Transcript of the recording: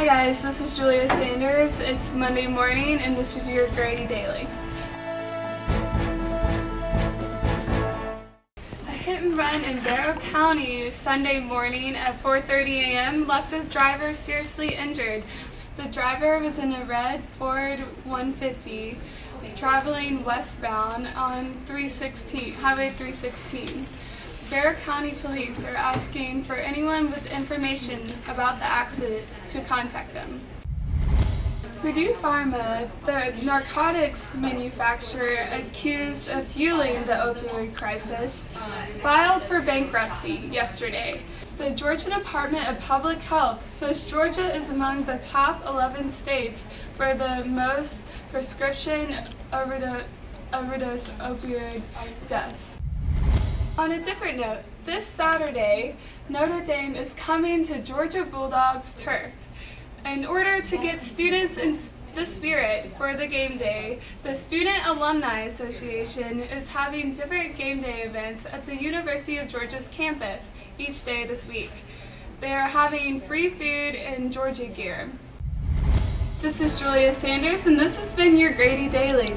Hi guys, this is Julia Sanders. It's Monday morning and this is your Grady Daily. A hit and run in Barrow County Sunday morning at 4.30 a.m. left a driver seriously injured. The driver was in a red Ford 150 traveling westbound on 316, Highway 316. Barrow County Police are asking for anyone with information about the accident to contact them. Purdue Pharma, the narcotics manufacturer accused of fueling the opioid crisis, filed for bankruptcy yesterday. The Georgia Department of Public Health says Georgia is among the top 11 states for the most prescription overdose, overdose opioid deaths. On a different note, this Saturday, Notre Dame is coming to Georgia Bulldogs turf. In order to get students in the spirit for the game day, the Student Alumni Association is having different game day events at the University of Georgia's campus each day this week. They are having free food and Georgia gear. This is Julia Sanders, and this has been your Grady Daily.